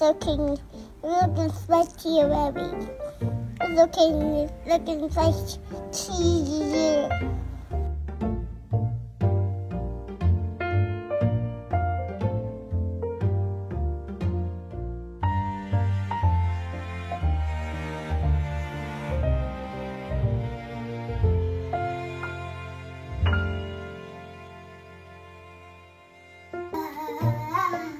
Looking, looking spicy already. It's looking, looking like cheese.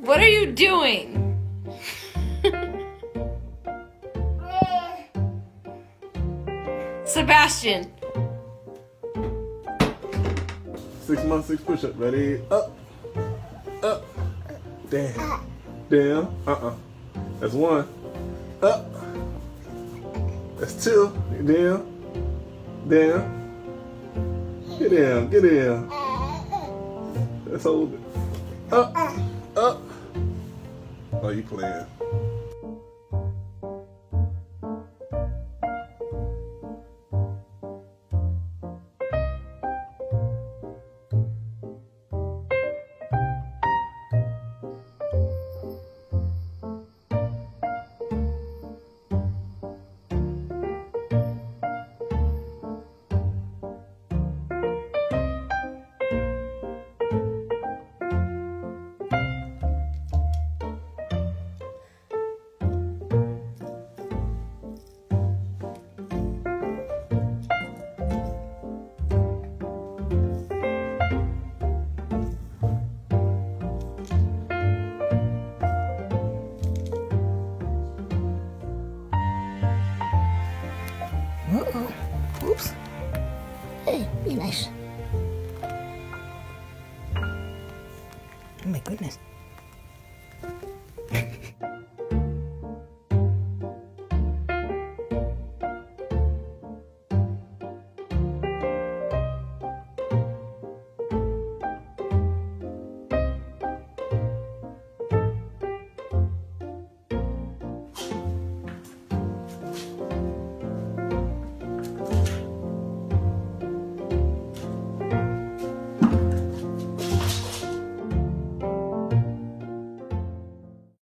What are you doing? Sebastian. Six months, six push up. Ready? Up. Up. Down. Down. Uh uh. That's one. Up. That's two. Down. Down. Get down. Get down. Let's hold it. Up. Up. Oh, you playing. Uh-oh. Oops. Hey, be nice. Oh my goodness.